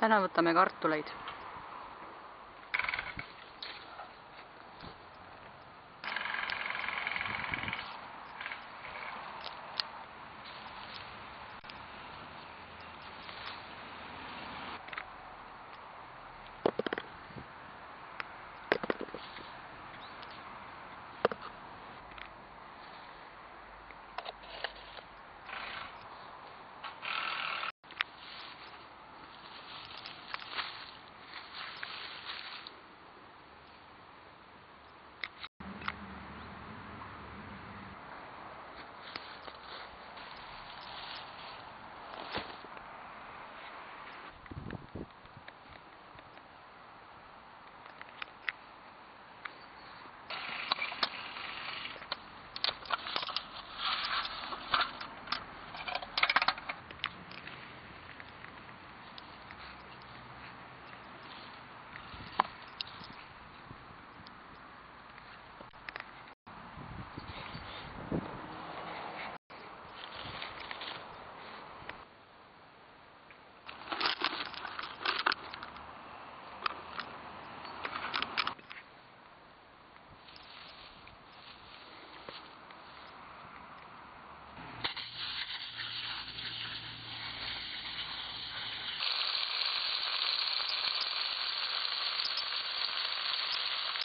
täna võtame kartuleid.